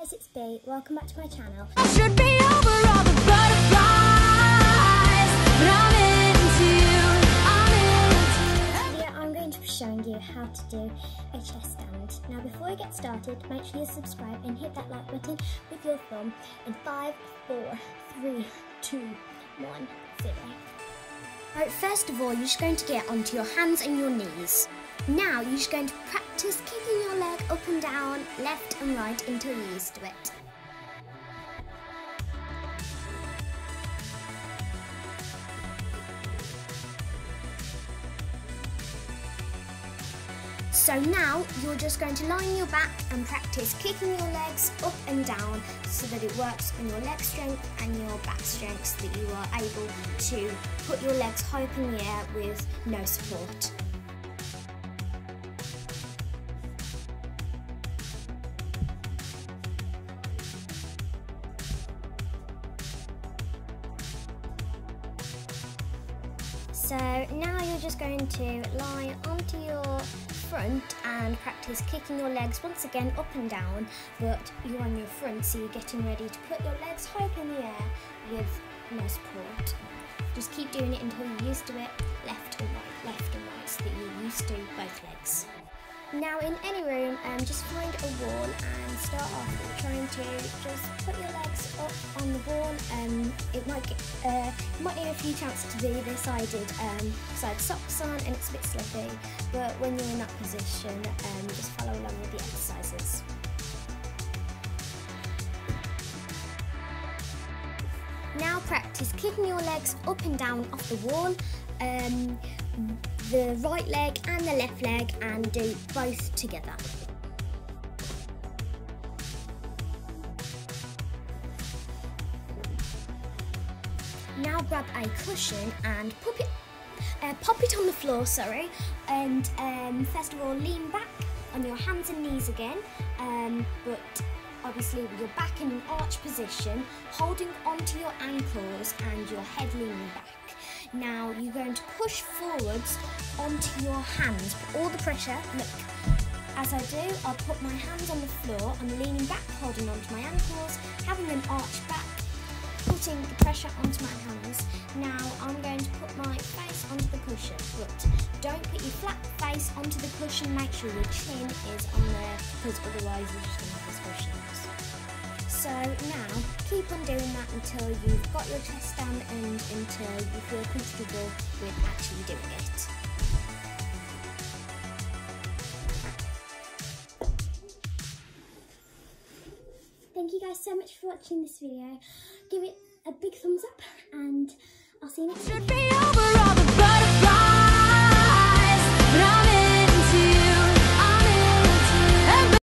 guys, it's B. Welcome back to my channel. I should be over all the butterflies, but I'm into you. I'm into Today I'm going to be showing you how to do a chest stand. Now before I get started, make sure you subscribe and hit that like button with your thumb in 5, 4, 3, 2, 1, 0. Right, first of all, you're just going to get onto your hands and your knees. Now you're just going to practice kicking your leg up and down, left and right until you're used to it. So now you're just going to lie on your back and practice kicking your legs up and down so that it works on your leg strength and your back strength so that you are able to put your legs high up in the air with no support. So now you're just going to lie onto your front and practice kicking your legs once again up and down, but you're on your front, so you're getting ready to put your legs high up in the air with no support. Just keep doing it until you're used to it, left and right, left and right, so that you're used to both legs. Now in any room, um, just find a wall and start off trying to just put your legs up on the wall. Um, it might get, uh, you might need a few chances to do this. I did um, had socks on and it's a bit slippy. But when you're in that position, um, just follow along with the exercises. Now practice kicking your legs up and down off the wall. Um, the right leg and the left leg and do both together. Now grab a cushion and pop it, uh, pop it on the floor, sorry, and um, first of all lean back on your hands and knees again, um, but obviously with your back in an arch position, holding onto your ankles and your head leaning back. Now you're going to push forwards onto your hands, put all the pressure, look. As I do, I'll put my hands on the floor, I'm leaning back, holding onto my ankles, having them arch back, putting the pressure onto my hands. Now I'm going to put my face onto the cushion, but don't put your flat face onto the cushion, make sure your chin is on there, because otherwise you're just going to have this cushions. So now keep on doing that until you've got your chest down and until you feel comfortable with actually doing it. Thank you guys so much for watching this video. Give it a big thumbs up and I'll see you next time.